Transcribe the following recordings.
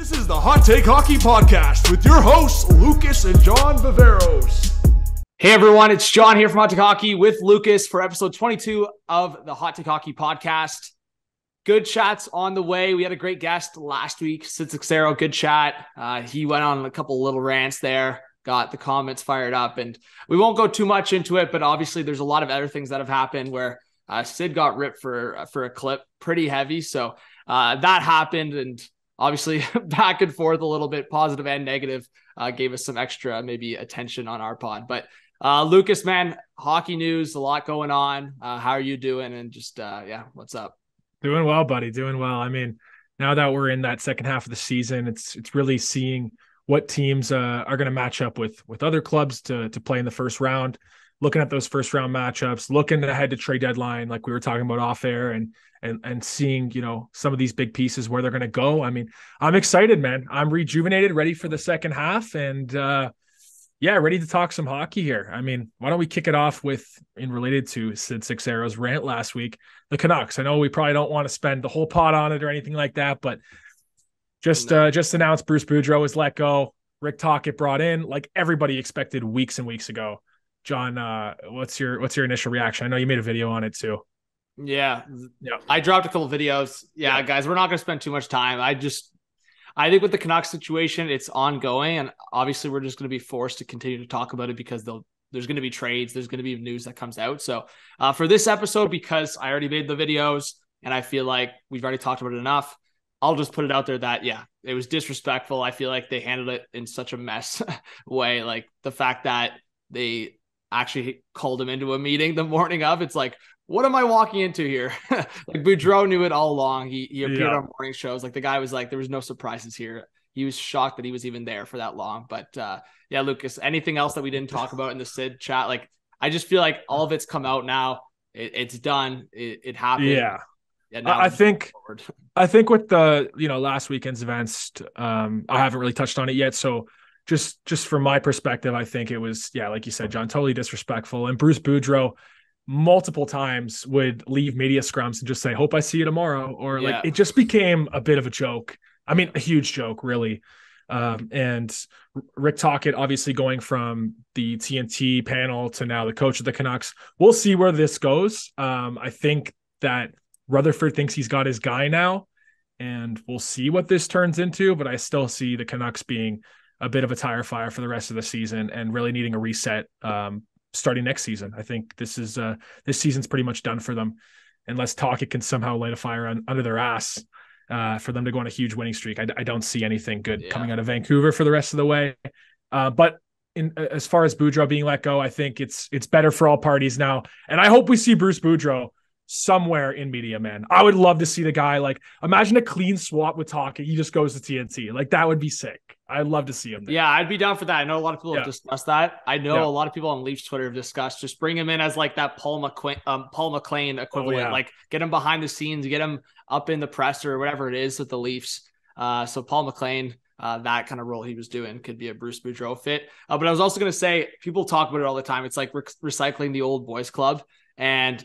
This is the Hot Take Hockey Podcast with your hosts, Lucas and John Viveiros. Hey everyone, it's John here from Hot Take Hockey with Lucas for episode 22 of the Hot Take Hockey Podcast. Good chats on the way. We had a great guest last week, Sid Seixeiro. Good chat. Uh, he went on a couple little rants there, got the comments fired up, and we won't go too much into it. But obviously, there's a lot of other things that have happened where uh, Sid got ripped for for a clip, pretty heavy. So uh, that happened, and obviously back and forth a little bit, positive and negative, uh, gave us some extra maybe attention on our pod. But uh, Lucas, man, hockey news, a lot going on. Uh, how are you doing? And just uh, yeah, what's up? Doing well, buddy. Doing well. I mean, now that we're in that second half of the season, it's it's really seeing what teams uh, are going to match up with with other clubs to to play in the first round. Looking at those first round matchups, looking ahead to trade deadline, like we were talking about off air, and and and seeing you know some of these big pieces where they're going to go. I mean, I'm excited, man. I'm rejuvenated, ready for the second half, and uh, yeah, ready to talk some hockey here. I mean, why don't we kick it off with in related to Sid Seixeiro's rant last week, the Canucks. I know we probably don't want to spend the whole pot on it or anything like that, but just no. uh, just announced Bruce Boudreau was let go. Rick Tocchet brought in, like everybody expected weeks and weeks ago. John, uh, what's your what's your initial reaction? I know you made a video on it too. Yeah. Yeah. I dropped a couple videos. Yeah, yeah, guys, we're not going to spend too much time. I just, I think with the Canucks situation, it's ongoing. And obviously, we're just going to be forced to continue to talk about it because they'll, there's going to be trades, there's going to be news that comes out. So, uh, for this episode, because I already made the videos and I feel like we've already talked about it enough, I'll just put it out there that, yeah, it was disrespectful. I feel like they handled it in such a mess way. Like the fact that they actually called him into a meeting the morning of, it's like, what am I walking into here? like Boudreau knew it all along. He he appeared yeah. on morning shows. Like the guy was like, there was no surprises here. He was shocked that he was even there for that long. But uh, yeah, Lucas, anything else that we didn't talk about in the Sid chat? Like I just feel like all of it's come out now. It, it's done. It, it happened. Yeah. Yeah, I think I think with the you know last weekend's events, um, I haven't really touched on it yet. So just just from my perspective, I think it was yeah, like you said, John, totally disrespectful. And Bruce Boudreau, multiple times would leave media scrums and just say, "Hope I see you tomorrow," or yeah. like it just became a bit of a joke. I mean, a huge joke, really. Um, and Rick Tocchet, obviously going from the TNT panel to now the coach of the Canucks. We'll see where this goes. Um, I think that Rutherford thinks he's got his guy now, and we'll see what this turns into. But I still see the Canucks being a bit of a tire fire for the rest of the season and really needing a reset um, starting next season. I think this is uh, this season's pretty much done for them, unless Tocchet can somehow light a fire on, under their ass uh, for them to go on a huge winning streak. I, I don't see anything good yeah. coming out of Vancouver for the rest of the way. Uh, but in as far as Boudreau being let go, I think it's it's better for all parties now, and I hope we see Bruce Boudreau somewhere in media, man. I would love to see the guy like imagine a clean swap with Tocchet. He just goes to TNT. Like that would be sick. I'd love to see him. There. Yeah, I'd be down for that. I know a lot of people yeah. have discussed that. I know yeah. a lot of people on Leafs Twitter have discussed just bring him in as like that Paul McLean, um, Paul McLean equivalent. Oh, yeah. Like get him behind the scenes, get him up in the press or whatever it is with the Leafs. Uh, so Paul McLean, uh, that kind of role he was doing could be a Bruce Boudreau fit. Uh, but I was also going to say, people talk about it all the time. It's like re- recycling the old boys club. And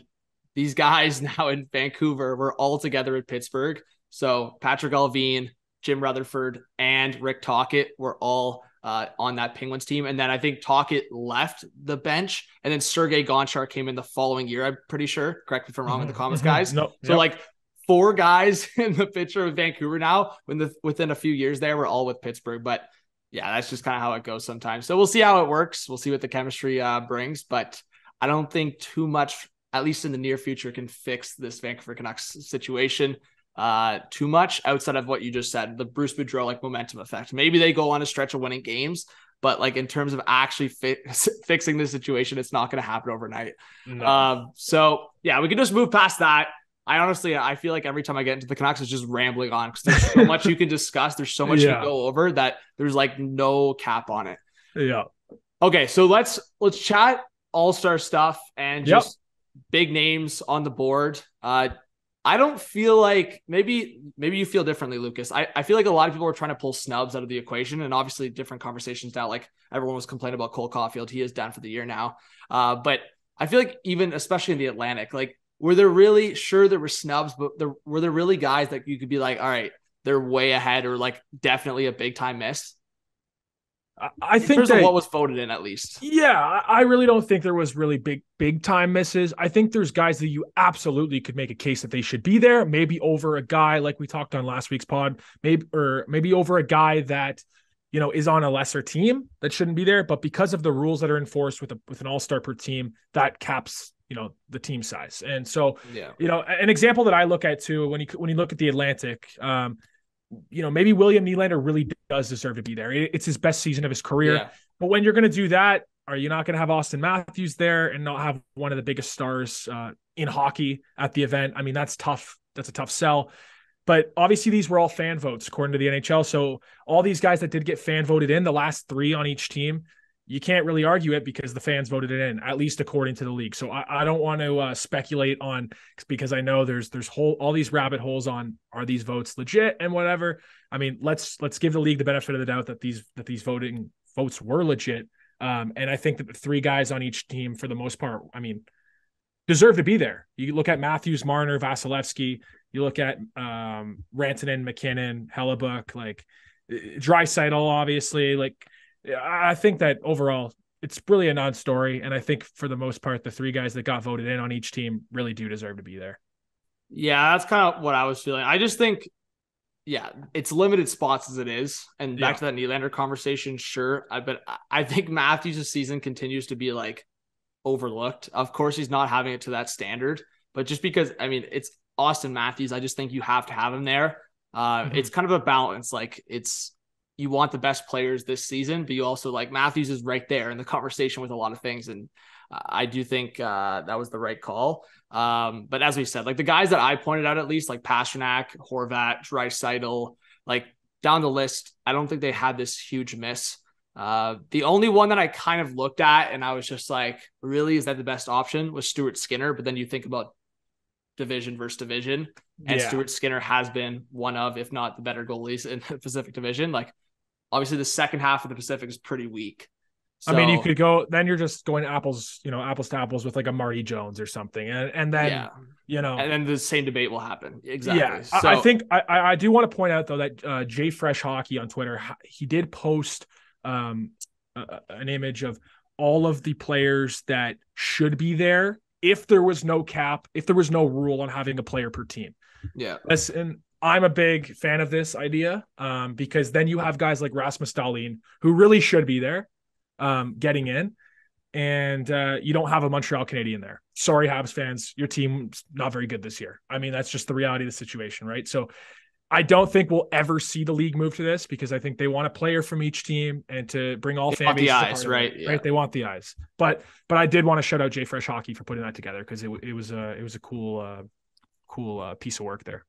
these guys now in Vancouver were all together at Pittsburgh. So Patrik Allvin, Jim Rutherford, and Rick Tocchet were all uh, on that Penguins team. And then I think Tocchet left the bench, and then Sergei Gonchar came in the following year. I'm pretty sure. Correct me if I'm wrong in the mm-hmm. comments, guys. no, so yep. like four guys in the picture of Vancouver now. When the within a few years there, we're all with Pittsburgh, but. Yeah, that's just kind of how it goes sometimes. So we'll see how it works. We'll see what the chemistry uh, brings, but I don't think too much at least in the near future, can fix this Vancouver Canucks situation uh, too much outside of what you just said, the Bruce Boudreau like momentum effect. Maybe they go on a stretch of winning games, but like in terms of actually fi- fixing the situation, it's not going to happen overnight. No. Um, so yeah, we can just move past that. I honestly, I feel like every time I get into the Canucks, it's just rambling on because there's so much you can discuss. There's so much yeah. to go over that there's like no cap on it. Yeah. Okay, so let's let's chat all star stuff and just yep big names on the board. Uh, I don't feel like maybe maybe you feel differently, Lucas. I, I feel like a lot of people are trying to pull snubs out of the equation, and obviously different conversations now. Like everyone was complaining about Cole Caufield, he is done for the year now. Uh, but I feel like even especially in the Atlantic, like were there really sure there were snubs, but there were there really guys that you could be like, all right, they're way ahead or like definitely a big time miss? I think that, what was voted in at least. Yeah, I really don't think there was really big big time misses. I think there's guys that you absolutely could make a case that they should be there, maybe over a guy like we talked on last week's pod, maybe or maybe over a guy that you know is on a lesser team that shouldn't be there, but because of the rules that are enforced with a with an all-star per team, that caps you know the team size. And so, yeah. you know, an example that I look at too when you when you look at the Atlantic, um, you know, maybe William Nylander really does deserve to be there. It's his best season of his career. Yeah. But when you're going to do that, are you not going to have Auston Matthews there and not have one of the biggest stars uh, in hockey at the event? I mean, that's tough. That's a tough sell. But obviously, these were all fan votes according to the NHL. So all these guys that did get fan voted in, the last three on each team, you can't really argue it because the fans voted it in, at least according to the league. So I, I don't want to uh, speculate on because I know there's there's whole all these rabbit holes on are these votes legit and whatever. I mean, let's let's give the league the benefit of the doubt that these that these voting votes were legit. Um, and I think that the three guys on each team, for the most part, I mean, deserve to be there. You look at Matthews, Marner, Vasilevskiy. You look at um, Rantanen, MacKinnon, Hellebuyck, like Draisaitl, obviously, like I think that overall it's really a non-story, and I think for the most part, the three guys that got voted in on each team really do deserve to be there. Yeah, that's kind of what I was feeling. I just think, yeah, it's limited spots as it is, and back yeah. to that Nylander conversation, sure. I but I think Matthews' season continues to be like overlooked. Of course, he's not having it to that standard, but just because I mean it's Auston Matthews, I just think you have to have him there. Uh, mm-hmm. It's kind of a balance. Like it's you want the best players this season, but you also like Matthews is right there in the conversation with a lot of things. And I do think uh, that was the right call. Um, but as we said, like the guys that I pointed out, at least like Pastrnak, Horvat, Draisaitl, like down the list, I don't think they had this huge miss. Uh, the only one that I kind of looked at and I was just like, really, is that the best option was Stuart Skinner? But then you think about division versus division, and yeah. Stuart Skinner has been one of, if not the better goalies in the Pacific Division. Like Obviously, the second half of the Pacific is pretty weak. So, I mean, you could go then you're just going apples, you know, apples to apples with like a Marty Jones or something, and and then yeah. you know, and then the same debate will happen. Exactly. Yeah, so, I, think I I do want to point out though that uh, Jay Fresh Hockey on Twitter he did post um an image of all of the players that should be there if there was no cap, if there was no rule on having a player per team. Yeah. Listen, I'm a big fan of this idea um, because then you have guys like Rasmus Dahlin who really should be there um, getting in, and uh, you don't have a Montreal Canadian there. Sorry, Habs fans, your team's not very good this year. I mean, that's just the reality of the situation, right? So I don't think we'll ever see the league move to this because I think they want a player from each team and to bring all they the eyes, right? It, yeah. Right, they want the eyes. But but I did want to shout out Jay Fresh Hockey for putting that together because it, it was a it was a cool uh, cool uh, piece of work there.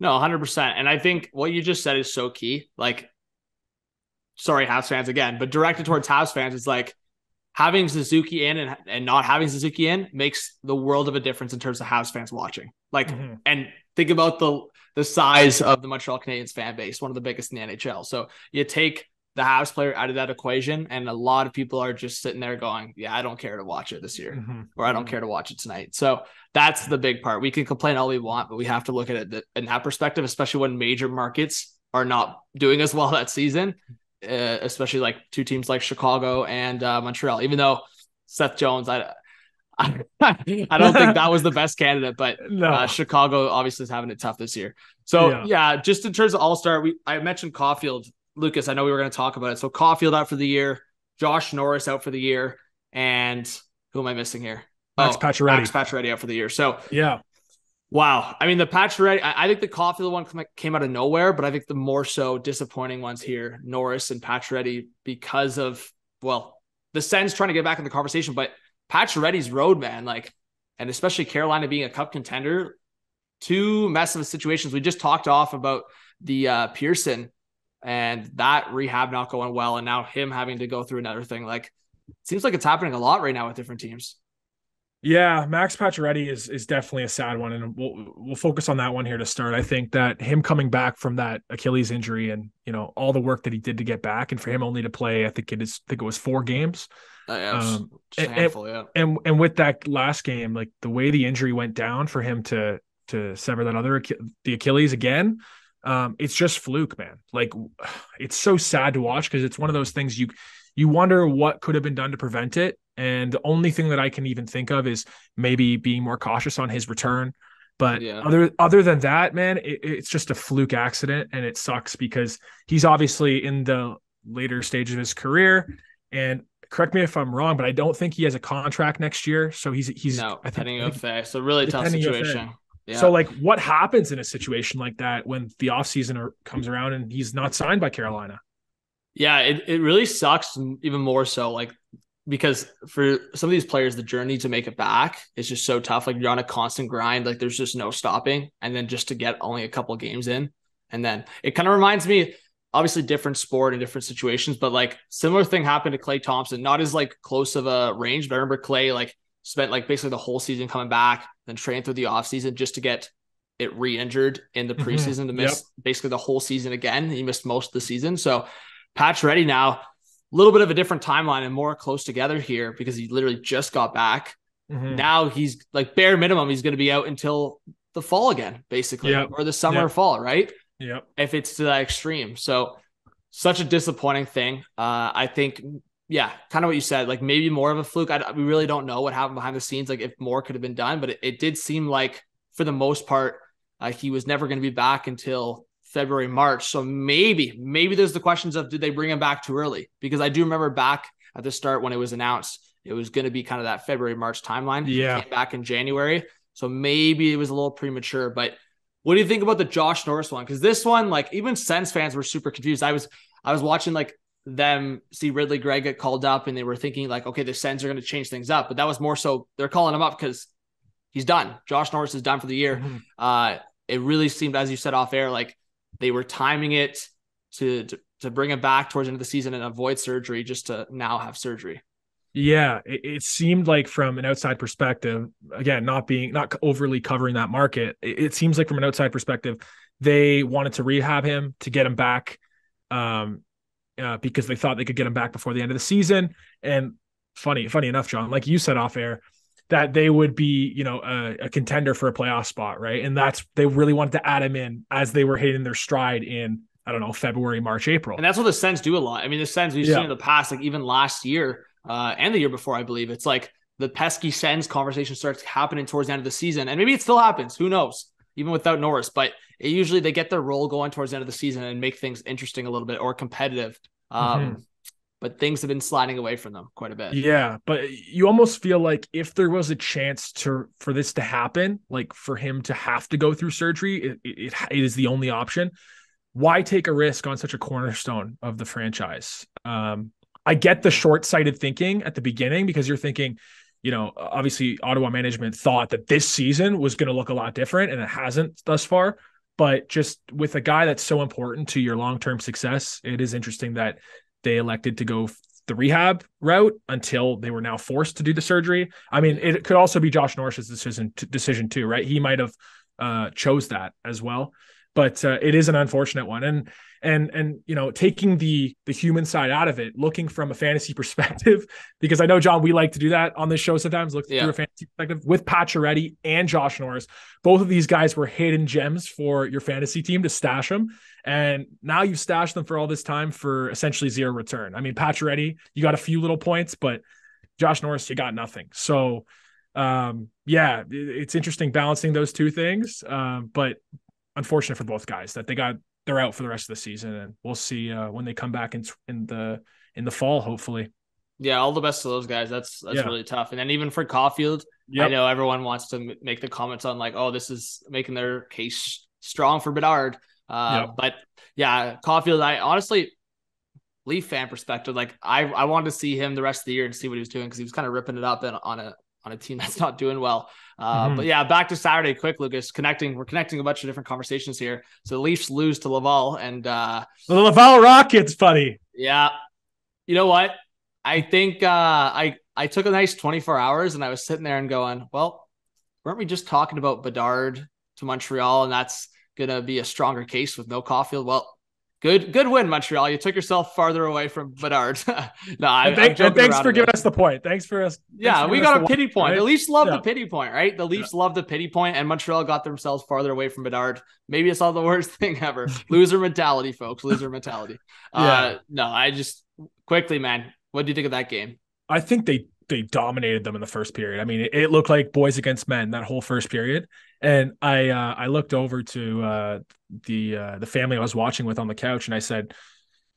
No, 100%. And I think what you just said is so key. Like, sorry, Habs fans again, but directed towards Habs fans is like having Suzuki in and, and not having Suzuki in makes the world of a difference in terms of Habs fans watching. Like, mm-hmm. and think about the the size of the Montreal Canadiens fan base, one of the biggest in the NHL. So you take the Habs player out of that equation, and a lot of people are just sitting there going, "Yeah, I don't care to watch it this year, mm-hmm. or I don't mm-hmm. care to watch it tonight." So that's the big part. We can complain all we want, but we have to look at it in that perspective, especially when major markets are not doing as well that season, uh, especially like two teams like Chicago and uh, Montreal. Even though Seth Jones, I. I, I don't think that was the best candidate, but no. uh, Chicago obviously is having it tough this year. So yeah, yeah just in terms of All Star, we I mentioned Caufield Lucas, I know we were going to talk about it. So Caufield out for the year, Josh Norris out for the year, and who am I missing here? Max oh, Pacioretty. Max Pacioretty out for the year. So yeah, wow. I mean, the Pacioretty. I, I think the Caufield one came out of nowhere, but I think the more so disappointing ones here, Norris and Pacioretty, because of well, the Sens trying to get back in the conversation, but Pacioretty's road man, like, and especially Carolina being a Cup contender, two massive situations. We just talked off about the uh, Pearson and that rehab not going well, and now him having to go through another thing. Like, seems like it's happening a lot right now with different teams. Yeah, Max Pacioretty is is definitely a sad one, and we'll we'll focus on that one here to start. I think that him coming back from that Achilles injury, and you know all the work that he did to get back, and for him only to play, I think it is, I think it was four games. Uh, yeah, um, and, handful, yeah. and and with that last game, like the way the injury went down for him to to sever that other the Achilles again, um, it's just fluke, man. Like it's so sad to watch because it's one of those things you you wonder what could have been done to prevent it. And the only thing that I can even think of is maybe being more cautious on his return. But yeah. other other than that, man, it, it's just a fluke accident, and it sucks because he's obviously in the later stage of his career. And correct me if I'm wrong, but I don't think he has a contract next year. So he's he's no I think, pending UFA. So really tough situation. Yeah. So like what happens in a situation like that when the offseason comes around and he's not signed by Carolina? Yeah, it, it really sucks even more so like because for some of these players the journey to make it back is just so tough. Like you're on a constant grind. Like there's just no stopping. And then just to get only a couple games in. And then it kind of reminds me obviously different sport and different situations. But like similar thing happened to Klay Thompson. Not as like close of a range but I remember Klay like spent like basically the whole season coming back, then trained through the offseason just to get it re-injured in the mm-hmm. preseason to miss yep. basically the whole season again. He missed most of the season. So Pacioretty now, a little bit of a different timeline and more close together here because he literally just got back. Mm-hmm. Now he's like bare minimum, he's going to be out until the fall again, basically, yep. or the summer yep. or fall, right? Yep. If it's to that extreme. So such a disappointing thing. Uh, I think yeah, kind of what you said, like maybe more of a fluke. I, we really don't know what happened behind the scenes, like if more could have been done, but it, it did seem like for the most part, uh, he was never going to be back until February, March. So maybe, maybe there's the questions of did they bring him back too early? Because I do remember back at the start when it was announced, it was going to be kind of that February, March timeline. Yeah. back in January. So maybe it was a little premature, but what do you think about the Josh Norris one? Because this one, like even Sens fans were super confused. I was I was watching like them see Ridley Greig get called up and they were thinking like, okay, the Sens are going to change things up. But that was more so they're calling him up because he's done. Josh Norris is done for the year. Mm-hmm. Uh, it really seemed, as you said off air, like they were timing it to, to, to bring him back towards the end of the season and avoid surgery just to now have surgery. Yeah, it, it, seemed like from an outside perspective, again, not being not overly covering that market, it, it, seems like from an outside perspective, they wanted to rehab him to get him back. Um, uh, because they thought they could get him back before the end of the season. And funny, funny enough, John, like you said off air, that they would be, you know, a, a, contender for a playoff spot, right? And that's they really wanted to add him in as they were hitting their stride in, I don't know, February, March, April. And that's what the Sens do a lot. I mean, the Sens we've yeah. seen in the past, like even last year uh, and the year before, I believe, it's like the pesky Sens conversation starts happening towards the end of the season, and maybe it still happens. Who knows? Even without Norris, but it, usually they get their roll going towards the end of the season and make things interesting a little bit or competitive. Um, mm-hmm. But things have been sliding away from them quite a bit. Yeah, but you almost feel like if there was a chance to for this to happen, like for him to have to go through surgery, it, it, it is the only option. Why take a risk on such a cornerstone of the franchise? Um, I get the short-sighted thinking at the beginning because you're thinking, you know, obviously Ottawa management thought that this season was going to look a lot different, and it hasn't thus far. But just with a guy that's so important to your long term success, it is interesting that they elected to go the rehab route until they were now forced to do the surgery. I mean, it could also be Josh Norris's decision decision too, right? He might have uh, chose that as well, but uh, it is an unfortunate one. And and and you know taking the the human side out of it looking from a fantasy perspective because i know john we like to do that on this show sometimes look yeah. through a fantasy perspective with Pacioretty and josh norris. Both of these guys were hidden gems for your fantasy team to stash them and now you've stashed them for all this time for essentially zero return. I mean Pacioretty you got a few little points but josh norris you got nothing. So um yeah it's interesting balancing those two things um but unfortunate for both guys that they got they're out for the rest of the season, and we'll see uh, when they come back in in the in the fall, hopefully. Yeah, all the best to those guys. That's that's yeah. really tough. And then even for Caufield, yep. I know everyone wants to make the comments on like, oh, this is making their case strong for Bedard. Uh, yep. But yeah, Caufield, I honestly, Leaf fan perspective, like I I wanted to see him the rest of the year and see what he was doing because he was kind of ripping it up in, on a on a team that's not doing well. Uh, mm-hmm. But yeah, back to Saturday quick, Lucas. Connecting, we're connecting a bunch of different conversations here. So the Leafs lose to Laval, and uh, the Laval Rockets, buddy. Yeah, you know what? I think uh, I I took a nice 24 hours, and I was sitting there and going, well, weren't we just talking about Bedard to Montreal, and that's gonna be a stronger case with no Caufield? Well, Good, good win, Montreal. You took yourself farther away from Bedard. no, I, thank, thanks for giving us the point. Thanks for us. Yeah, we got a pity one, point. Right? The Leafs love yeah. the pity point, right? The Leafs yeah. love the pity point, and Montreal got themselves farther away from Bedard. Maybe it's not the worst thing ever. Loser mentality, folks. Loser mentality. yeah. Uh, no, I just quickly, man. What do you think of that game? I think they they dominated them in the first period. I mean, it, it, looked like boys against men that whole first period. And I uh, I looked over to uh, the uh, the family I was watching with on the couch, and I said,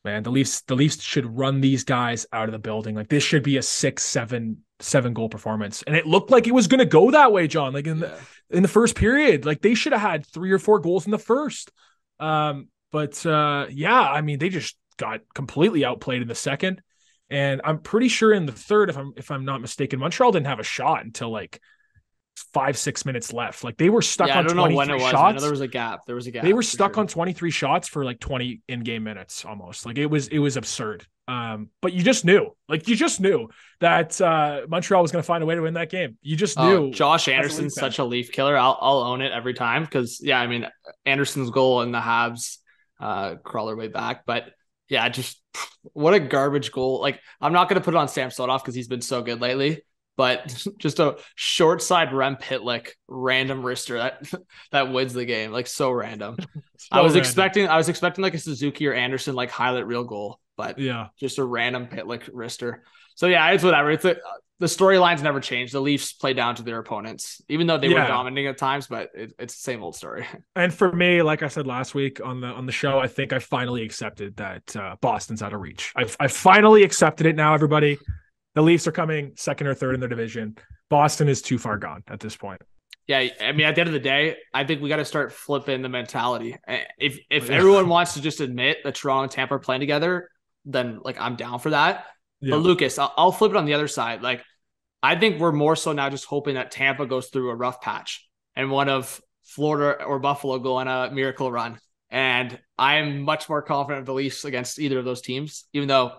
"Man, the Leafs the Leafs should run these guys out of the building. Like this should be a six, seven, seven goal performance." And it looked like it was going to go that way, John. Like in the in the first period, like they should have had three or four goals in the first. Um, but uh, yeah, I mean, they just got completely outplayed in the second. And I'm pretty sure in the third, if I'm if I'm not mistaken, Montreal didn't have a shot until like five six minutes left. Like they were stuck yeah, on I don't know when it was. shots. there was a gap. There was a gap. They were stuck sure. on 23 shots for like 20 in-game minutes almost. Like it was it was absurd. Um, but you just knew, like you just knew that uh, Montreal was going to find a way to win that game. You just oh, knew. Josh Anderson's such a Leaf killer. I'll I'll own it every time because yeah, I mean Anderson's goal in the Habs uh, crawl their way back, but yeah, just what a garbage goal. Like, I'm not going to put it on Samsonov because he's been so good lately, but just a short side Rem Pitlick random wrister that that wins the game. Like, so random. so I was random. expecting, I was expecting like a Suzuki or Anderson like highlight reel goal, but yeah, just a random Pitlick wrister. So yeah, it's whatever. It's a, the storylines never change. The Leafs play down to their opponents, even though they yeah. were dominating at times. But it, it's the same old story. And for me, like I said last week on the on the show, I think I finally accepted that uh, Boston's out of reach. I've I finally accepted it now. Everybody, the Leafs are coming second or third in their division. Boston is too far gone at this point. Yeah, I mean, at the end of the day, I think we got to start flipping the mentality. If if yeah. everyone wants to just admit that Toronto and Tampa are playing together, then like I'm down for that. Yeah. But Lucas, I'll, I'll flip it on the other side. Like I think we're more so now just hoping that Tampa goes through a rough patch and one of Florida or Buffalo go on a miracle run. And I am much more confident of the Leafs against either of those teams, even though,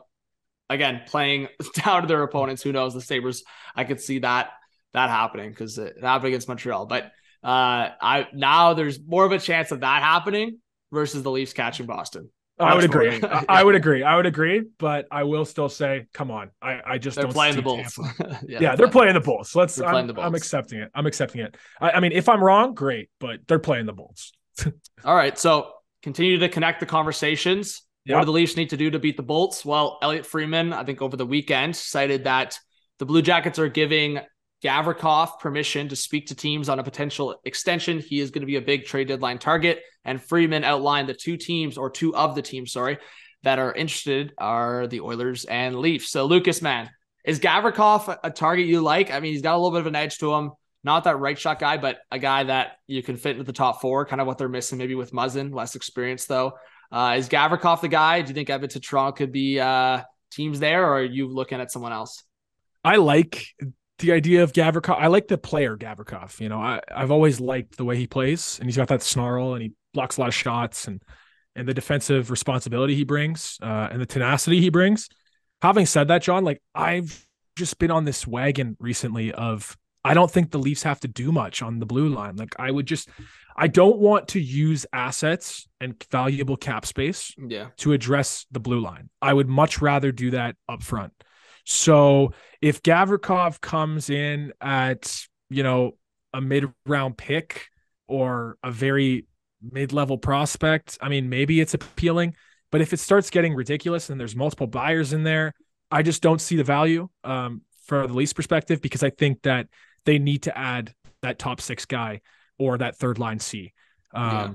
again, playing down to their opponents, who knows? The Sabres, I could see that that happening because it happened against Montreal. But uh, I now there's more of a chance of that happening versus the Leafs catching Boston. I would agree. yeah. I would agree. I would agree, but I will still say, come on. I, I just they're don't playing the Bolts. yeah, yeah, they're, they're playing the Bolts. Let's. I'm, the Bolts. I'm, accepting it. I'm accepting it. I, I, mean, if I'm wrong, great, but they're playing the Bolts. All right, so continue to connect the conversations. Yep. What do the Leafs need to do to beat the Bolts? Well, Elliotte Friedman, I think over the weekend, cited that the Blue Jackets are giving Gavrikov permission to speak to teams on a potential extension. He is going to be a big trade deadline target. And Friedman outlined the two teams, or two of the teams, sorry, that are interested are the Oilers and Leafs. So, Lucas, man, is Gavrikov a target you like? I mean, he's got a little bit of an edge to him. Not that right shot guy, but a guy that you can fit into the top four, kind of what they're missing maybe with Muzzin, less experience though. Uh, is Gavrikov the guy? Do you think Edmonton Toronto could be uh, teams there, or are you looking at someone else? I like the idea of Gavrikov. I like the player Gavrikov. You know, I, I've always liked the way he plays, and he's got that snarl, and he blocks a lot of shots, and and the defensive responsibility he brings, uh, and the tenacity he brings. Having said that, John, like I've just been on this wagon recently of I don't think the Leafs have to do much on the blue line. Like I would just I don't want to use assets and valuable cap space yeah. to address the blue line. I would much rather do that up front. So if Gavrikov comes in at, you know, a mid round pick or a very mid level prospect, I mean, maybe it's appealing. But if it starts getting ridiculous and there's multiple buyers in there, I just don't see the value um, for the lease perspective because I think that they need to add that top six guy or that third line C. Um, yeah.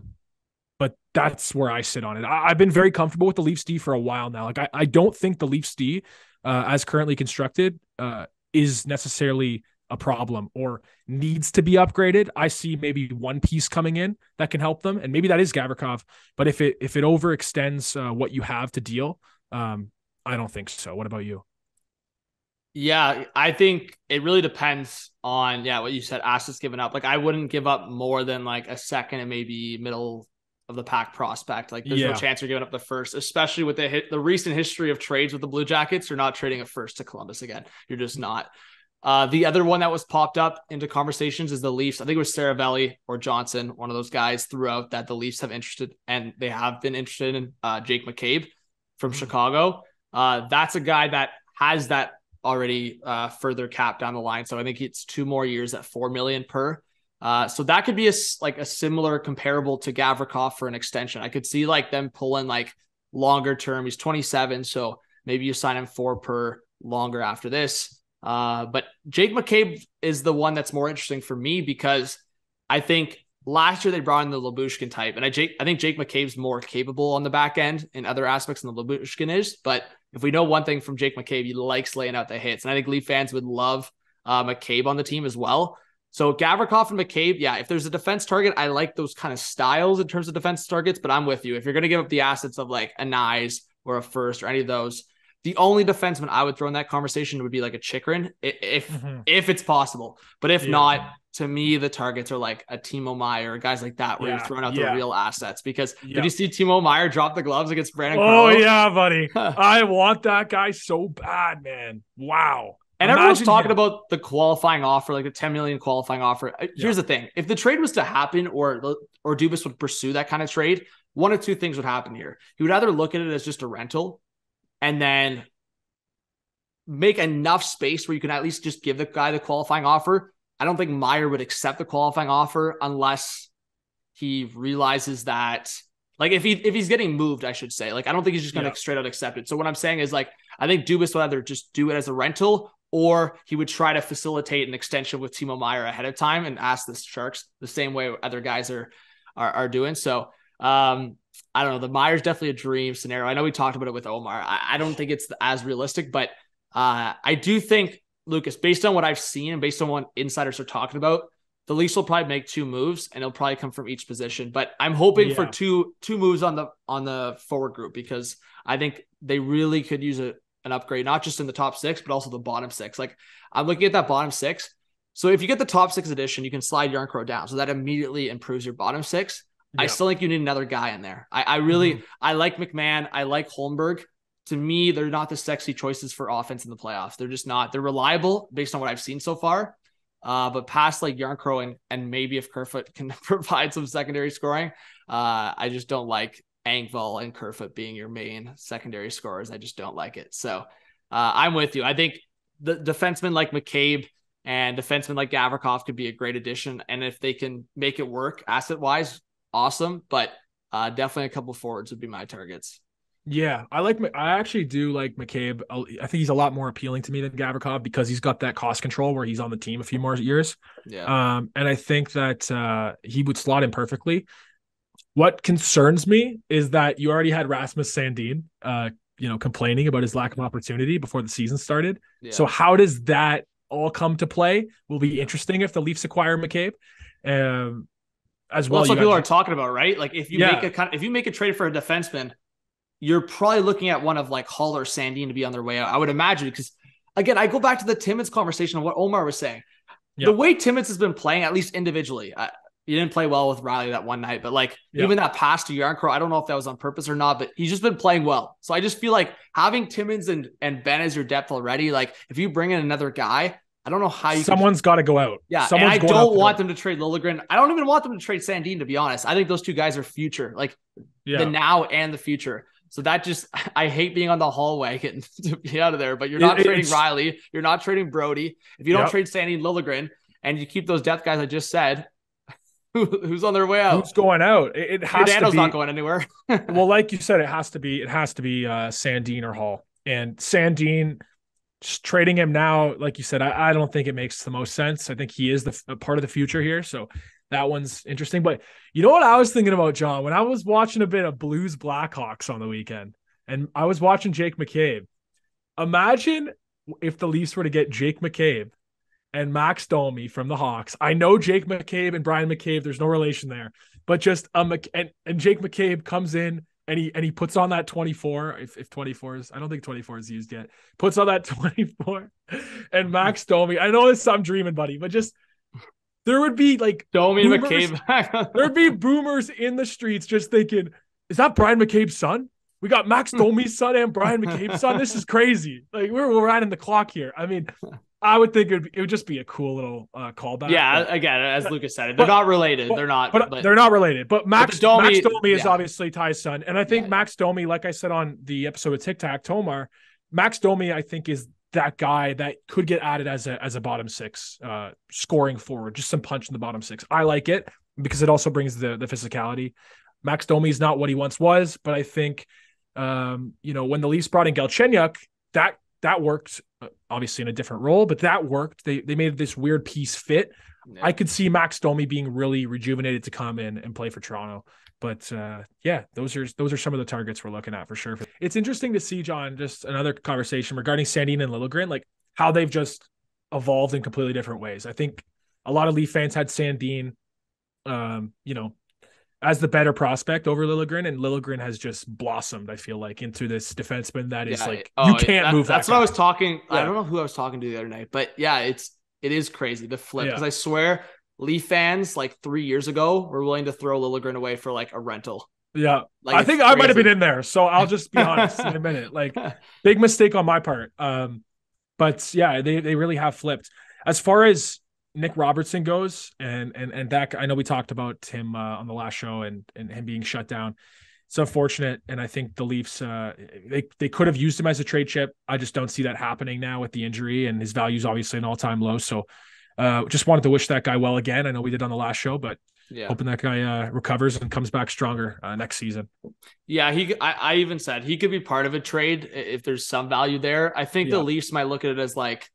But that's where I sit on it. I, have been very comfortable with the Leafs D for a while now. Like I, I don't think the Leafs D uh, as currently constructed uh, is necessarily a problem or needs to be upgraded. I see maybe one piece coming in that can help them, and maybe that is Gavrikov. But if it if it overextends uh, what you have to deal, um, I don't think so. What about you? Yeah, I think it really depends on yeah what you said. Assets given up. Like I wouldn't give up more than like a second and maybe middle of the pack prospect. Like there's yeah. no chance you're giving up the first, especially with the hit, the recent history of trades with the Blue Jackets. You're not trading a first to Columbus again. You're just not. Uh, the other one that was popped up into conversations is the Leafs. I think it was Seravalli or Johnston, one of those guys throughout that the Leafs have interested and they have been interested in uh, Jake McCabe from mm-hmm. Chicago. Uh, that's a guy that has that already uh, further cap down the line. So I think it's two more years at four million per. Uh, so that could be a like a similar comparable to Gavrikov for an extension. I could see like them pulling like longer term. He's 27, so maybe you sign him four per longer after this. Uh, but Jake McCabe is the one that's more interesting for me because I think last year they brought in the Lyubushkin type, and I Jake I think Jake McCabe's more capable on the back end in other aspects than the Lyubushkin is. But if we know one thing from Jake McCabe, he likes laying out the hits, and I think Leaf fans would love uh, McCabe on the team as well. So Gavrikov and McCabe, yeah, if there's a defense target, I like those kind of styles in terms of defense targets, but I'm with you. If you're going to give up the assets of like a Knies or a first or any of those, the only defenseman I would throw in that conversation would be like a Chychrun, if mm-hmm. if it's possible. But if yeah. not, to me, the targets are like a Timo Meier or guys like that, where yeah. you're throwing out yeah. the real assets. Because did you see Timo Meier drop the gloves against Brandon? Oh yeah, buddy, I want that guy so bad, man. Wow. And Imagine everyone's talking him. about the qualifying offer, like the 10 million qualifying offer. Uh, here's the thing: if the trade was to happen, or or Dubas would pursue that kind of trade, one of two things would happen here. He would either look at it as just a rental, and then make enough space where you can at least just give the guy the qualifying offer. I don't think Meier would accept the qualifying offer unless he realizes that like if he if he's getting moved, I should say. Like I don't think he's just gonna yeah. straight out accept it. So what I'm saying is like I think Dubas would either just do it as a rental or he would try to facilitate an extension with Timo Meier ahead of time and ask the Sharks the same way other guys are are, are doing. So um, I don't know. The Meier's definitely a dream scenario. I know we talked about it with Omar. I, I don't think it's as realistic, but uh, I do think Lucas, based on what I've seen and based on what insiders are talking about, the Leafs will probably make two moves and it'll probably come from each position. But I'm hoping yeah. for two two moves on the on the forward group because I think they really could use a, an upgrade, not just in the top six, but also the bottom six. Like I'm looking at that bottom six. So if you get the top six edition, you can slide Jarnkrok down. So that immediately improves your bottom six. Yep. I still think you need another guy in there. I, I really mm-hmm. I like McMann. I like Holmberg. To me, they're not the sexy choices for offense in the playoffs. They're just not. They're reliable based on what I've seen so far. Uh, but past like Jarnkrok and, and maybe if Kerfoot can provide some secondary scoring, uh, I just don't like Engvall and Kerfoot being your main secondary scorers. I just don't like it. So uh, I'm with you. I think the defensemen like McCabe and defensemen like Gavrikov could be a great addition. And if they can make it work asset wise, awesome. But uh, definitely a couple forwards would be my targets. Yeah, I like. I actually do like McCabe. I think he's a lot more appealing to me than Gavrikov because he's got that cost control where he's on the team a few more years. Yeah. Um, and I think that uh, he would slot in perfectly. What concerns me is that you already had Rasmus Sandin, uh, you know, complaining about his lack of opportunity before the season started. Yeah. So how does that all come to play? Will be interesting if the Leafs acquire McCabe. Um, as well, well that's what people are talking about, right? Like if you yeah. make a kind, if you make a trade for a defenseman, you're probably looking at one of like Hall or Sandin to be on their way out. I would imagine because again, I go back to the Timmins conversation of what Omar was saying. The way Timmins has been playing, at least individually, I, he didn't play well with Rielly that one night, but like yeah. even that pass to Jarnkrok, I don't know if that was on purpose or not, but he's just been playing well. So I just feel like having Timmins and, and Benn as your depth already, like if you bring in another guy, I don't know how you. Someone's got to go out. Yeah, Someone's and I don't want them to trade Liljegren. I don't even want them to trade Sandin. To be honest, I think those two guys are future, like yeah. the now and the future. So that just I hate being on the hallway getting to be out of there. But you're not it, trading Rielly, you're not trading Brodie. If you don't yep. trade Sandy Liljegren and you keep those depth guys I just said, who's on their way out? Who's going out? It, it has to be not going anywhere. well, like you said, it has to be. It has to be uh, Sandin or Hall. And Sandin, just trading him now, like you said, I, I don't think it makes the most sense. I think he is the part of the future here. So that one's interesting. But you know what I was thinking about, John, when I was watching a bit of Blues Blackhawks on the weekend, and I was watching Jake McCabe. Imagine if the Leafs were to get Jake McCabe and Max Domi from the Hawks. I know Jake McCabe and Brian McCabe, there's no relation there, but just um and, and Jake McCabe comes in and he and he puts on that 24 if, if 24 is I don't think 24 is used yet. Puts on that 24 and Max Domi. I know this I'm dreaming, buddy, but just there would be like Domi McCabe. there'd be boomers in the streets just thinking, is that Brian McCabe's son? we got Max Domi's son and Brian McCabe's son. This is crazy. Like we're we're riding the clock here. I mean, I would think it would, it would just be a cool little uh, callback. Yeah, but, again, as Lucas said, they're but, not related. They're not. But, but, they're not related. But Max Domi, Max Domi is yeah. obviously Ty's son, and I think yeah. Max Domi, like I said on the episode of Tic Tac Tomar, Max Domi, I think is that guy that could get added as a as a bottom six uh, scoring forward, just some punch in the bottom six. I like it because it also brings the the physicality. Max Domi is not what he once was, but I think um, you know when the Leafs brought in Galchenyuk, that that worked uh, obviously in a different role, but that worked. They they made this weird piece fit. Yeah. I could see Max Domi being really rejuvenated to come in and play for Toronto. But uh, yeah, those are those are some of the targets we're looking at for sure. It's interesting to see John. Just another conversation regarding Sandin and Liljegren, like how they've just evolved in completely different ways. I think a lot of Leaf fans had Sandin, um, you know, as the better prospect over Liljegren, and Liljegren has just blossomed. I feel like into this defenseman that is yeah, like oh, you can't that, move. That that's guy. what I was talking. Yeah. I don't know who I was talking to the other night, but yeah, it's it is crazy the flip because yeah. I swear Leaf fans like three years ago were willing to throw Liljegren away for like a rental. Yeah, like, I think crazy. I might have been in there, so I'll just be honest in a minute. Like big mistake on my part. Um, but yeah, they they really have flipped. As far as Nick Robertson goes, and and and that I know we talked about him uh, on the last show and and him being shut down. It's unfortunate, and I think the Leafs uh, they they could have used him as a trade chip. I just don't see that happening now with the injury, and his value is obviously an all time low. So, uh, just wanted to wish that guy well again. I know we did on the last show, but yeah. hoping that guy uh, recovers and comes back stronger uh, next season. Yeah, he. I, I, even said he could be part of a trade if there's some value there. I think yeah. the Leafs might look at it as like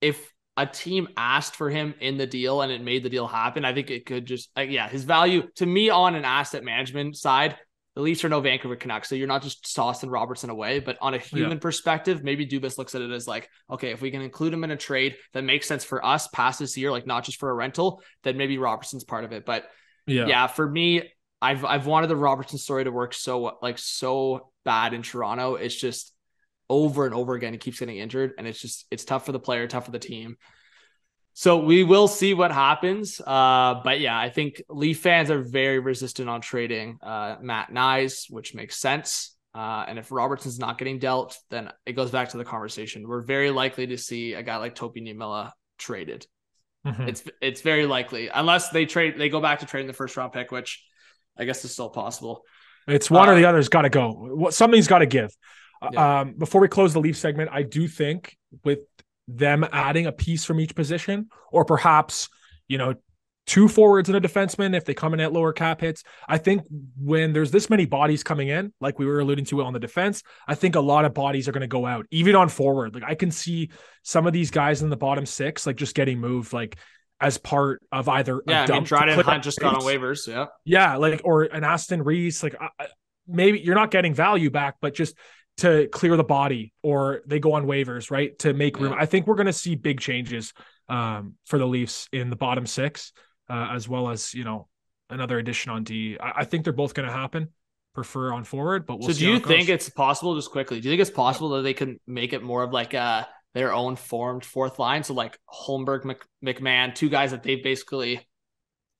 if a team asked for him in the deal and it made the deal happen, I think it could just, like, yeah, his value to me on an asset management side, the Leafs are no Vancouver Canucks. So you're not just tossing Robertson away, but on a human yeah. perspective, maybe Dubas looks at it as like, okay, if we can include him in a trade that makes sense for us past this year, like not just for a rental, then maybe Robertson's part of it. But yeah, yeah for me, I've I've wanted the Robertson story to work so like so bad in Toronto. It's just over and over again. He keeps getting injured, and it's just it's tough for the player, tough for the team. So we will see what happens. Uh, but yeah, I think Leaf fans are very resistant on trading uh, Matt Knies, which makes sense. Uh, and if Robertson's not getting dealt, then it goes back to the conversation. We're very likely to see a guy like Topi Niemela traded. Mm-hmm. It's it's very likely, unless they trade, they go back to trading the first round pick, which I guess is still possible. It's one or the uh, other's got to go. Something's got to give. Yeah. Um, before we close the Leaf segment, I do think with them adding a piece from each position, or perhaps, you know, two forwards and a defenseman if they come in at lower cap hits. I think when there's this many bodies coming in, like we were alluding to on the defense, I think a lot of bodies are going to go out, even on forward. Like I can see some of these guys in the bottom six, like just getting moved, like as part of either yeah, I mean, Dryden Hunt just got on waivers, yeah, yeah, like or an Aston Reese, like maybe you're not getting value back, but just to clear the body or they go on waivers, right? To make room. Yeah. I think we're going to see big changes um, for the Leafs in the bottom six, uh, as well as, you know, another addition on D. I, I think they're both going to happen. Prefer on forward, but we'll so do you think it's possible? Just quickly, do you think it's possible that they can make it more of like a their own formed fourth line? So like Holmberg, Mc, McMann, two guys that they've basically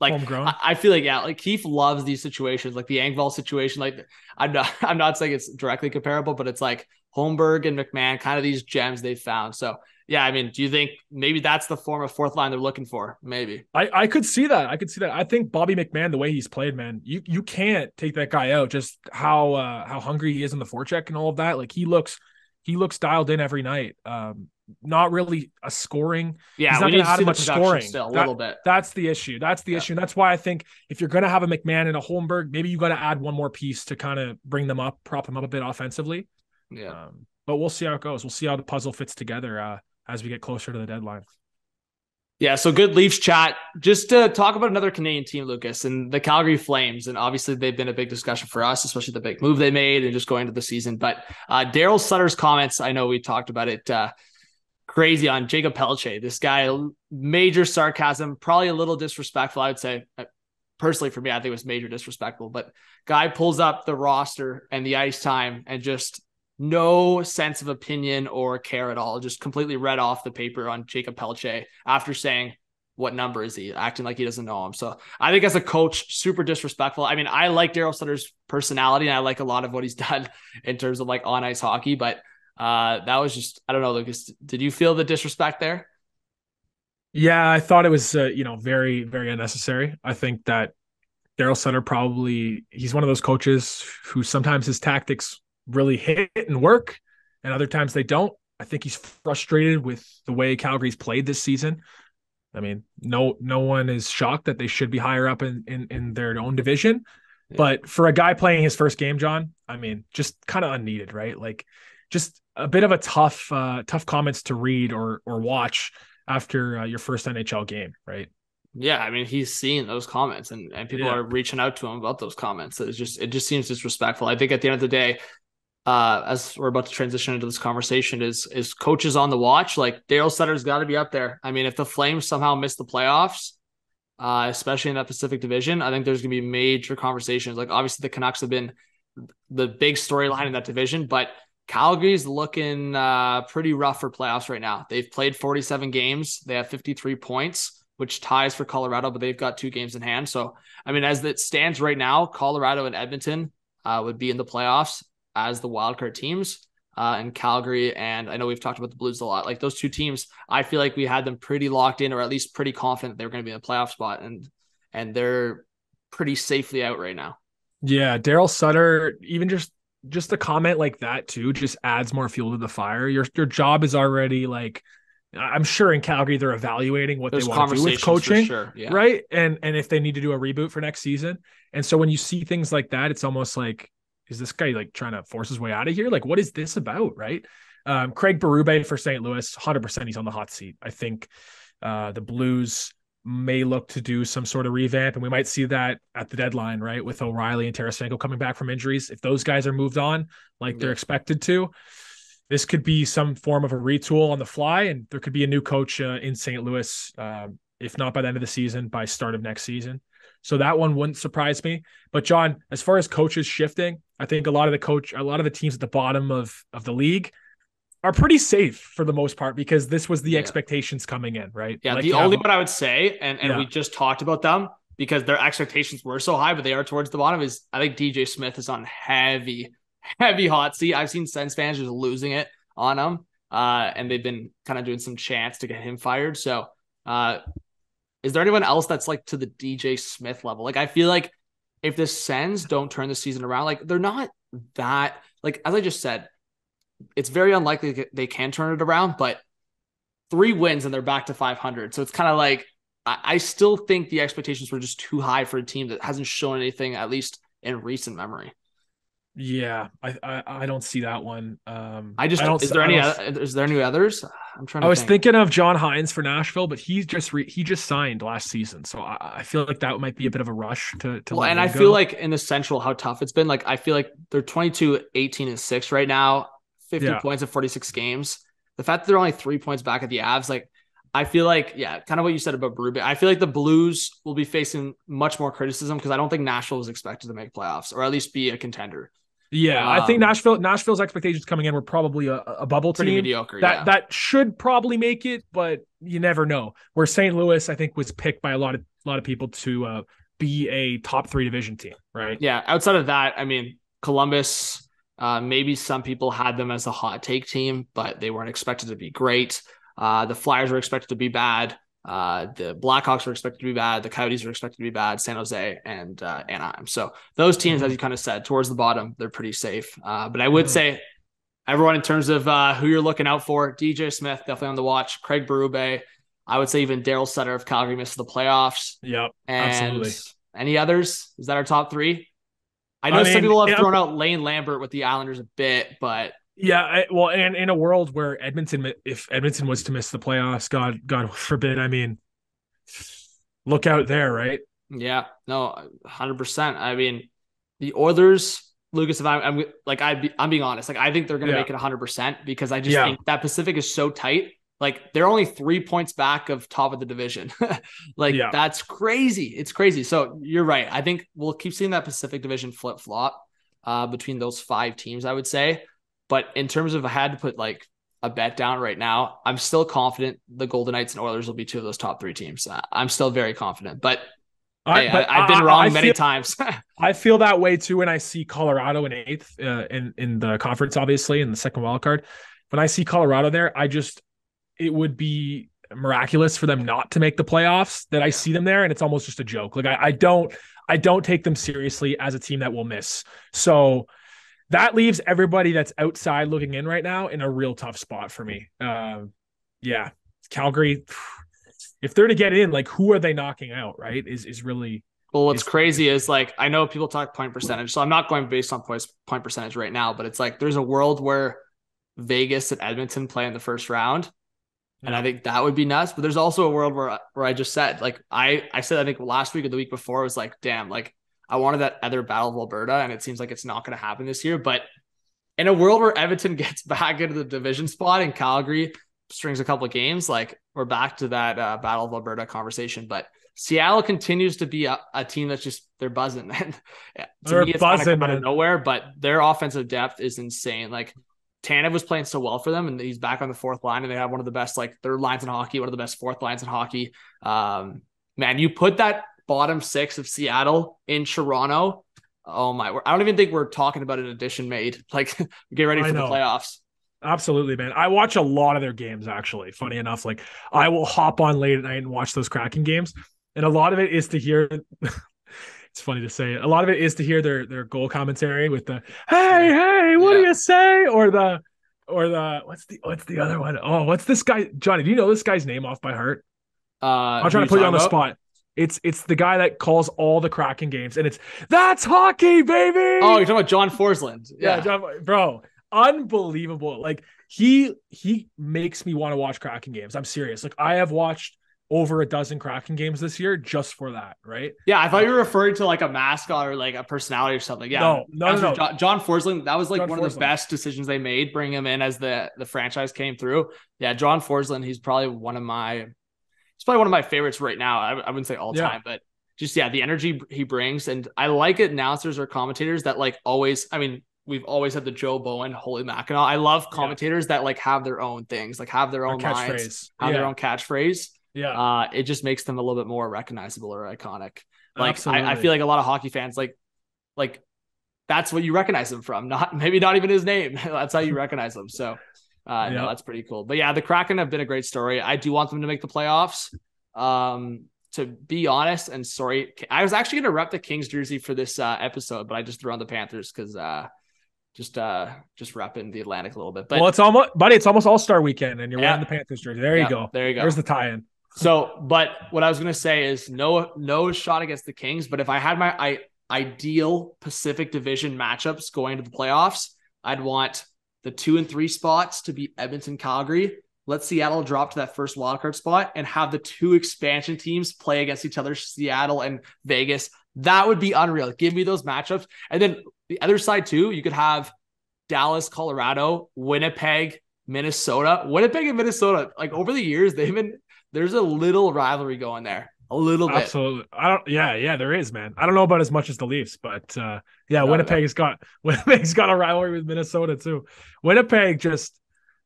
like Homegrown. I, I feel like yeah, like Keefe loves these situations, like the Engvall situation. Like I'm not I'm not saying it's directly comparable, but it's like Holmberg and McMann, kind of these gems they found. So yeah, I mean, do you think maybe that's the form of fourth line they're looking for? Maybe. I, I could see that. I could see that. I think Bobby McMann, the way he's played, man, you you can't take that guy out. Just how uh how hungry he is in the forecheck and all of that. Like he looks he looks dialed in every night. Um, not really a scoring. Yeah, he's not going to add much scoring. Still, a that, little bit. That's the issue. That's the yeah. issue. And that's why I think if you're going to have a McMann and a Holmberg, maybe you got to add one more piece to kind of bring them up, prop them up a bit offensively. Yeah. Um, but we'll see how it goes. We'll see how the puzzle fits together uh, as we get closer to the deadline. Yeah, so good Leafs chat. Just to talk about another Canadian team, Lucas, and the Calgary Flames. And obviously, they've been a big discussion for us, especially the big move they made and just going into the season. But uh, Daryl Sutter's comments, I know we talked about it. Uh, crazy on Jakob Pelletier. This guy, major sarcasm, probably a little disrespectful. I would say, uh, personally, for me, I think it was major disrespectful. But guy pulls up the roster and the ice time and just no sense of opinion or care at all. Just completely read off the paper on Jakob Pelletier after saying what number is he acting like he doesn't know him. So I think as a coach, super disrespectful. I mean, I like Daryl Sutter's personality and I like a lot of what he's done in terms of like on ice hockey, but uh, that was just I don't know, Lucas. Did you feel the disrespect there? Yeah, I thought it was uh, you know very very unnecessary. I think that Daryl Sutter probably he's one of those coaches who sometimes his tactics really hit and work, and other times they don't. I think he's frustrated with the way Calgary's played this season. I mean, no no one is shocked that they should be higher up in in, in their own division. Yeah. But for a guy playing his first game, John, I mean, just kind of unneeded, right? Like just a bit of a tough uh tough comments to read or or watch after uh, your first NHL game, right? Yeah, I mean he's seeing those comments and, and people yeah. are reaching out to him about those comments. It's just it just seems disrespectful. I think at the end of the day, uh, as we're about to transition into this conversation, is is coaches on the watch. Like Daryl Sutter's got to be up there. I mean, if the Flames somehow miss the playoffs, uh, especially in that Pacific Division, I think there's gonna be major conversations. Like obviously the Canucks have been the big storyline in that division, but Calgary's looking uh, pretty rough for playoffs right now. They've played 47 games. They have 53 points, which ties for Colorado, but they've got two games in hand. So, I mean, as it stands right now, Colorado and Edmonton uh, would be in the playoffs as the wildcard teams. Uh, and Calgary, and I know we've talked about the Blues a lot. Like those two teams, I feel like we had them pretty locked in, or at least pretty confident they were going to be in the playoff spot, and and they're pretty safely out right now. Yeah, Daryl Sutter, even just just a comment like that too just adds more fuel to the fire. Your your job is already like I'm sure in Calgary they're evaluating what There's they want to do with coaching, sure. yeah. right? And and if they need to do a reboot for next season. And so when you see things like that, it's almost like, is this guy like trying to force his way out of here? Like, what is this about, right? Um, Craig Berube for St. Louis, 100% he's on the hot seat. I think uh, the Blues may look to do some sort of revamp, and we might see that at the deadline, right? With O'Reilly and Tarasenko coming back from injuries. If those guys are moved on like yeah. they're expected to, this could be some form of a retool on the fly, and there could be a new coach uh, in St. Louis, uh, if not by the end of the season, by start of next season. So that one wouldn't surprise me. But John, as far as coaches shifting, I think a lot of the coach, a lot of the teams at the bottom of of the league are pretty safe for the most part because this was the yeah. expectations coming in, right? Yeah. Like the only one I would say, and, and yeah. we just talked about them because their expectations were so high, but they are towards the bottom, is I think DJ Smith is on heavy, heavy hot seat. I've seen Sens fans just losing it on him. Uh, and they've been kind of doing some chants to get him fired. So, uh, is there anyone else that's like to the DJ Smith level? Like, I feel like if the Sens don't turn the season around, like they're not that, like, as I just said, it's very unlikely they can turn it around, but three wins and they're back to 500. So it's kind of like I, I still think the expectations were just too high for a team that hasn't shown anything, at least in recent memory. Yeah, I, I, I don't see that one. Um, I just I don't. Is there any? Other, is there any others? I'm trying. I was think. thinking of John Hynes for Nashville, but he's just re, he just signed last season, so I, I, feel like that might be a bit of a rush to. to well, and I go. feel like in the Central, how tough it's been. Like I feel like they're 22, 18, and six right now. 50 yeah. points in 46 games. The fact that they're only three points back at the Avs, like I feel like, yeah, kind of what you said about Berube. I feel like the Blues will be facing much more criticism because I don't think Nashville is expected to make playoffs or at least be a contender. Yeah, um, I think um, Nashville Nashville's expectations coming in were probably a, a bubble pretty team. mediocre. That yeah. that should probably make it, but you never know. Where St. Louis, I think, was picked by a lot of a lot of people to uh, be a top three division team, right? Yeah. Outside of that, I mean, Columbus uh, maybe some people had them as a hot take team, but they weren't expected to be great. Uh, the Flyers were expected to be bad. Uh, the Blackhawks were expected to be bad. The Coyotes were expected to be bad. San Jose and uh, Anaheim. So those teams, as you kind of said, towards the bottom, they're pretty safe. Uh, but I would mm-hmm. say everyone in terms of uh, who you're looking out for, DJ Smith definitely on the watch. Craig Berube. I would say even Daryl Sutter of Calgary missed the playoffs. Yep, and absolutely. Any others? Is that our top three? I know I mean, some people have thrown out Lane Lambert with the Islanders a bit, but yeah, I, well, and in a world where Edmonton, if Edmonton was to miss the playoffs, God, God forbid, I mean, look out there, right? Yeah, no, hundred percent. I mean, the Oilers, Lucas. If I'm, I'm like, I, be, I'm being honest, like I think they're going to yeah. make it hundred percent because I just yeah. think that Pacific is so tight like they're only three points back of top of the division. like yeah. that's crazy. It's crazy. So you're right. I think we'll keep seeing that Pacific Division flip flop uh, between those five teams. I would say, but in terms of I had to put like a bet down right now, I'm still confident the Golden Knights and Oilers will be two of those top three teams. I'm still very confident, but I, but I, have been wrong I, I many feel, times. I feel that way too when I see Colorado in eighth uh, in in the conference, obviously in the second wild card. When I see Colorado there, I just it would be miraculous for them not to make the playoffs. That I see them there, and it's almost just a joke. Like I, I don't I don't take them seriously as a team that will miss. So that leaves everybody that's outside looking in right now in a real tough spot for me. Uh, yeah, Calgary if they're to get in, like who are they knocking out? Right? Is is really well. What's is, crazy is like I know people talk point percentage, so I'm not going based on points point percentage right now, but it's like there's a world where Vegas and Edmonton play in the first round. And I think that would be nuts. But there's also a world where where I just said, like I I said I think last week or the week before was like, damn, like I wanted that other Battle of Alberta, and it seems like it's not going to happen this year. But in a world where Edmonton gets back into the division spot and Calgary strings a couple of games, like we're back to that uh, Battle of Alberta conversation. But Seattle continues to be a, a team that's just they're buzzing. And to they're me, it's buzzing, out of nowhere, but their offensive depth is insane. Like Tanev was playing so well for them, and he's back on the fourth line, and they have one of the best like third lines in hockey, one of the best fourth lines in hockey. Um, man, you put that bottom six of Seattle in Toronto. Oh my! I don't even think we're talking about an addition made. Like, get ready for the playoffs. Absolutely, man. I watch a lot of their games actually. Funny enough, like I will hop on late at night and watch those Kraken games. And a lot of it is to hear it's funny to say. A lot of it is to hear their their goal commentary with the hey, hey, what yeah. do you say? Or the or the what's the what's the other one? Oh, what's this guy? Johnny, do you know this guy's name off by heart? Uh I'm trying to put you on the about? spot. It's it's the guy that calls all the Kraken games, and it's that's hockey, baby. Oh, you're talking about John Forslund. Yeah, yeah John, bro unbelievable. Like he he makes me want to watch Kraken games. I'm serious. Like I have watched over a dozen Kraken games this year just for that, right? Yeah, I thought you uh, were referring to like a mascot or like a personality or something. Yeah, no, no, no, no. John, John Forslund, that was like John one Forslund. of the best decisions they made, bring him in as the the franchise came through. Yeah, John Forslund, he's probably one of my, he's probably one of my favorites right now. I, I wouldn't say all time, but just yeah, the energy he brings, and I like it. Announcers or commentators that like always. I mean, we've always had the Joe Bowen, Holy Mackinaw. I love commentators yeah. that like have their own things, like have their own lines, have yeah. their own catchphrase. Yeah. Uh, it just makes them a little bit more recognizable or iconic. Like I, I, feel like a lot of hockey fans like like that's what you recognize them from. Not maybe not even his name. that's how you recognize them. So uh yeah. no, that's pretty cool. But yeah, the Kraken have been a great story. I do want them to make the playoffs. Um to be honest, and sorry, I was actually gonna rep the Kings jersey for this uh, episode, but I just threw on the Panthers because uh just uh just repping the Atlantic a little bit. But well, it's almost buddy, it's almost all star weekend, and you're yeah. wearing the Panthers jersey. There yeah, you go. There you go. There's the tie-in. So, but what I was gonna say is no no shot against the Kings, but if I had my I, ideal Pacific Division matchups going to the playoffs, I'd want the two and three spots to be Edmonton, Calgary. Let Seattle drop to that first wildcard spot and have the two expansion teams play against each other, Seattle and Vegas. That would be unreal. Give me those matchups. And then the other side too, you could have Dallas, Colorado, Winnipeg, Minnesota. Winnipeg and Minnesota, like over the years, they've been there's a little rivalry going there. A little bit. Absolutely. I don't yeah, yeah, there is, man. I don't know about as much as the Leafs, but uh yeah, Winnipeg's got Winnipeg's got a rivalry with Minnesota too. Winnipeg just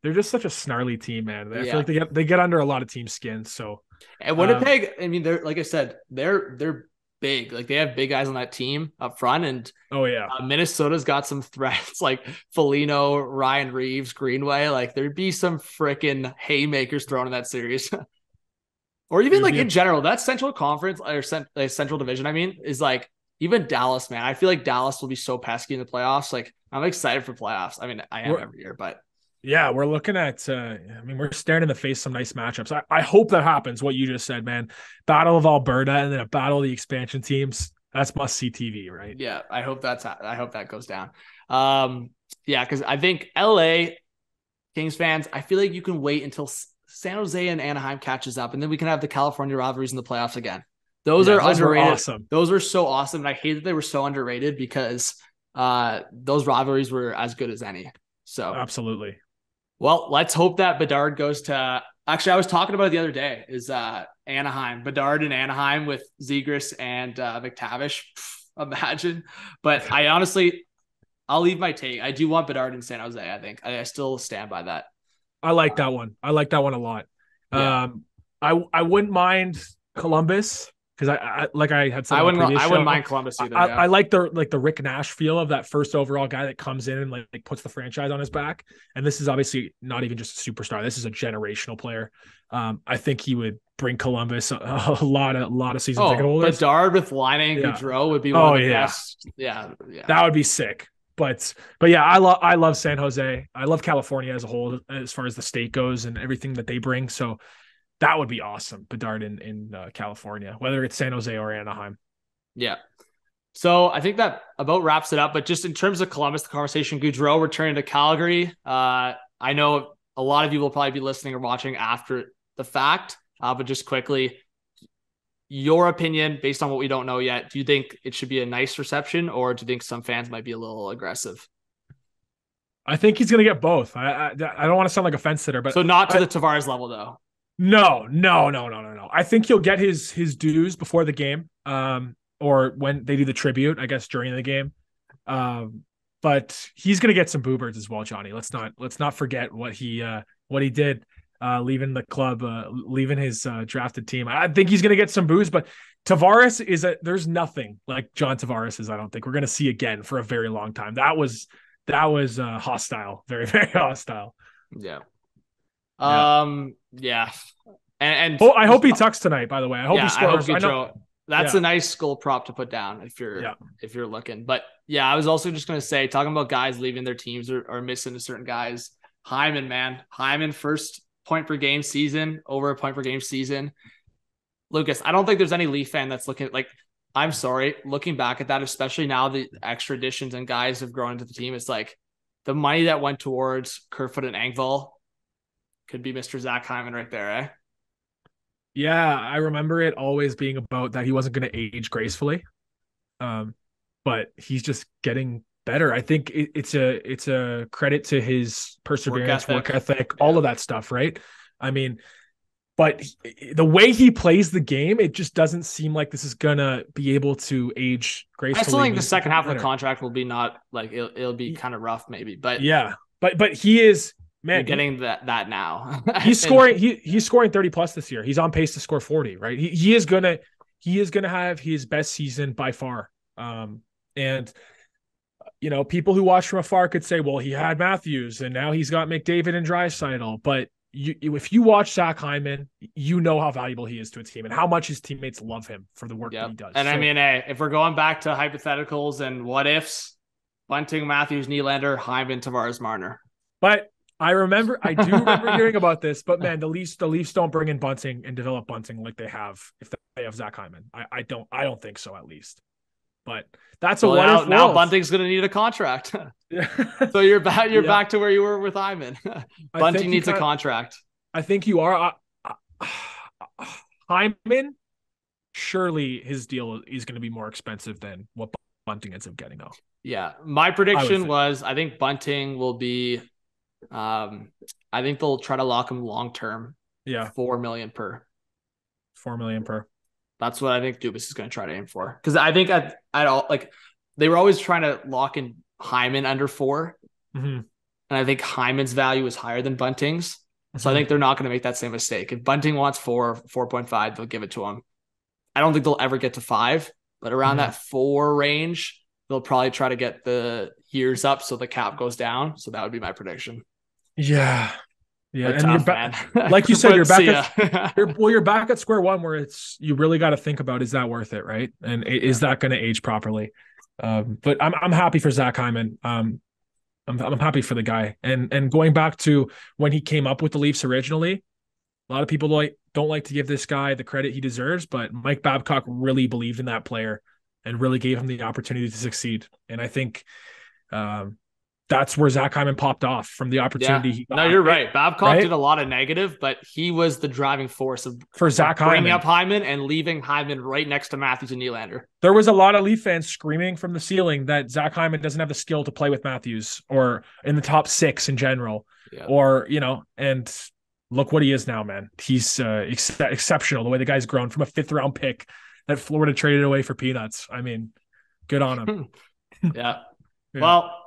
they're just such a snarly team, man. I yeah. feel like they get they get under a lot of team skin. So and Winnipeg, um, I mean, they're like I said, they're they're big. Like they have big guys on that team up front, and oh yeah, uh, Minnesota's got some threats like Foligno, Ryan Reaves, Greenway. Like there'd be some freaking haymakers thrown in that series, or even like in general. That Central Conference or Central Division, I mean, is like even Dallas. Man, I feel like Dallas will be so pesky in the playoffs. Like I'm excited for playoffs. I mean, I am We're- every year, but yeah, we're looking at. Uh, I mean, we're staring in the face some nice matchups. I, I hope that happens. What you just said, man. Battle of Alberta and then a battle of the expansion teams. That's must see TV, right? Yeah, I hope that's. I hope that goes down. Um, yeah, because I think LA Kings fans. I feel like you can wait until San Jose and Anaheim catches up, and then we can have the California rivalries in the playoffs again. Those yeah, are those underrated. awesome. Those were so awesome, and I hate that they were so underrated because uh, those rivalries were as good as any. So absolutely. Well, let's hope that Bedard goes to. Actually, I was talking about it the other day. Is uh, Anaheim Bedard in Anaheim with Zegras and uh, McTavish? Imagine, but I honestly, I'll leave my take. I do want Bedard in San Jose. I think I, I still stand by that. I like that one. I like that one a lot. Yeah. Um, I I wouldn't mind Columbus because I, I, like I had said. I wouldn't. I wouldn't mind Columbus either. I, yeah. I, like the like the Rick Nash feel of that first overall guy that comes in and like, like, puts the franchise on his back. And this is obviously not even just a superstar. This is a generational player. Um, I think he would bring Columbus a, a lot of a lot of season oh, ticket holders. Bedard with Laine and yeah. Gaudreau would be one oh, of the yeah. best. Yeah, yeah, that would be sick. But but yeah, I love I love San Jose. I love California as a whole as far as the state goes and everything that they bring. So that would be awesome. Bedard in in uh, California, whether it's San Jose or Anaheim. Yeah. So I think that about wraps it up. But just in terms of Columbus, the conversation, Gaudreau returning to Calgary. Uh, I know a lot of you will probably be listening or watching after the fact, uh, but just quickly, your opinion based on what we don't know yet. Do you think it should be a nice reception, or do you think some fans might be a little aggressive? I think he's going to get both. I, I, I don't want to sound like a fence sitter, but so not to I, the Tavares level though. No, no, no, no, no, no. I think he'll get his his dues before the game, um, or when they do the tribute. I guess during the game. Um, but he's gonna get some boo birds as well, Johnny. Let's not let's not forget what he uh what he did uh leaving the club, uh leaving his uh, drafted team. I think he's gonna get some boos, but Tavares is a there's nothing like John Tavares is. I don't think we're gonna see again for a very long time. That was that was uh hostile, very very hostile. Yeah. Um. Yeah. And, and oh, I hope he tucks tonight. By the way, I hope yeah, he scores. I, hope I That's yeah. a nice skull prop to put down if you're yeah. if you're looking. But yeah, I was also just gonna say, talking about guys leaving their teams or, or missing to certain guys. Hyman, man, Hyman first point per game season over a point per game season. Lucas, I don't think there's any Leaf fan that's looking like. I'm sorry, looking back at that, especially now the extra additions and guys have grown into the team. It's like the money that went towards Kerfoot and Engvall could be Mr. Zach Hyman right there, eh? Yeah, I remember it always being about that he wasn't going to age gracefully. Um, but he's just getting better. I think it, it's a it's a credit to his perseverance, work ethic, work ethic yeah. all of that stuff, right? I mean, but he, the way he plays the game, it just doesn't seem like this is gonna be able to age gracefully. I still think the second half of the contract will be not like it'll, it'll be kind of rough, maybe. But yeah, but but he is man You're getting he, that that now he's scoring he he's scoring 30 plus this year he's on pace to score 40 right he, he is gonna he is gonna have his best season by far um and you know people who watch from afar could say well he had matthews and now he's got mcdavid and draisaitl but you, if you watch Zach Hyman, you know how valuable he is to a team and how much his teammates love him for the work yep. that he does. And so, I mean, hey, if we're going back to hypotheticals and what ifs, Bunting, Matthews, Nylander, Hyman, Tavares, Marner. But I remember, I do remember hearing about this, but man, the Leafs, the Leafs don't bring in Bunting and develop Bunting like they have if they have Zach Hyman. I, I don't, I don't think so at least. But that's well, a now, now Bunting's going to need a contract. so you're back, you're yeah. back to where you were with Hyman. Bunting needs a contract. I think you are. Uh, Hyman, surely his deal is going to be more expensive than what Bunting ends up getting though. Yeah, my prediction I was I think Bunting will be um, I think they'll try to lock him long term. Yeah, four million per. Four million per. That's what I think Dubas is going to try to aim for. Because I think at at all like they were always trying to lock in Hyman under 4 mm-hmm. and I think Hyman's value is higher than Bunting's. Mm-hmm. So I mm-hmm. think they're not going to make that same mistake. If Bunting wants four, four point five, they'll give it to him. I don't think they'll ever get to five, but around mm-hmm. that four range, they'll probably try to get the years up so the cap goes down. So that would be my prediction. Yeah. Yeah, and tough, you're back, like you said, you're back. At, you're, well, you're back at square one, where it's you really got to think about is that worth it, right? And yeah. is that going to age properly? Um, but I'm I'm happy for Zach Hyman. Um, I'm I'm happy for the guy. And and going back to when he came up with the Leafs originally, a lot of people like don't like to give this guy the credit he deserves, but Mike Babcock really believed in that player and really gave him the opportunity to succeed. And I think um, that's where Zach Hyman popped off from the opportunity. Yeah. no, you're right. Babcock right? did a lot of negative, but he was the driving force of for Zach bringing Hyman. up Hyman and leaving Hyman right next to Matthews and Nylander. There was a lot of Leaf fans screaming from the ceiling that Zach Hyman doesn't have the skill to play with Matthews or in the top six in general, yeah. or you know, and look what he is now, man. He's uh, ex- exceptional. The way the guy's grown from a fifth round pick that Florida traded away for peanuts. I mean, good on him. yeah. yeah. Well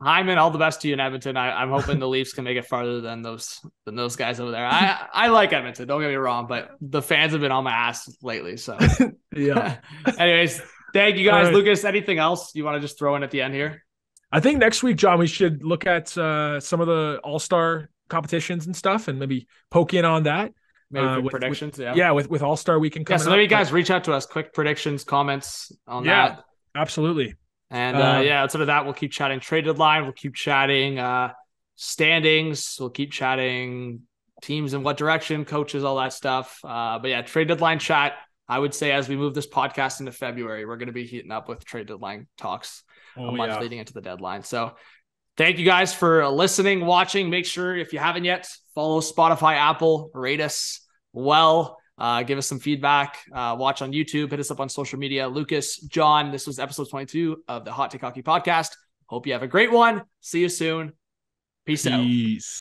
Hyman, all the best to you in Edmonton. I, am hoping the Leafs can make it farther than those than those guys over there. I I like Edmonton. Don't get me wrong, but the fans have been on my ass lately. So yeah. Anyways, thank you guys, right. Lucas. Anything else you want to just throw in at the end here? I think next week, John, we should look at uh, some of the All Star competitions and stuff, and maybe poke in on that. Maybe uh, with, predictions, with, yeah, yeah, with with All Star Weekend. Coming Yeah, so maybe up, guys reach out to us. Quick predictions, comments on yeah, that. Absolutely. And uh, um, yeah, outside of that, we'll keep chatting trade deadline. We'll keep chatting uh, standings. We'll keep chatting teams in what direction, coaches, all that stuff. Uh, but yeah, trade deadline chat. I would say as we move this podcast into February, we're going to be heating up with trade deadline talks oh, a month yeah. leading into the deadline. So thank you guys for listening, watching. Make sure if you haven't yet, follow Spotify, Apple, rate us well. Uh, give us some feedback. Uh, watch on YouTube. Hit us up on social media. Lucas, John, this was episode 22 of the Hot Take Hockey podcast. Hope you have a great one. See you soon. Peace, Peace. out.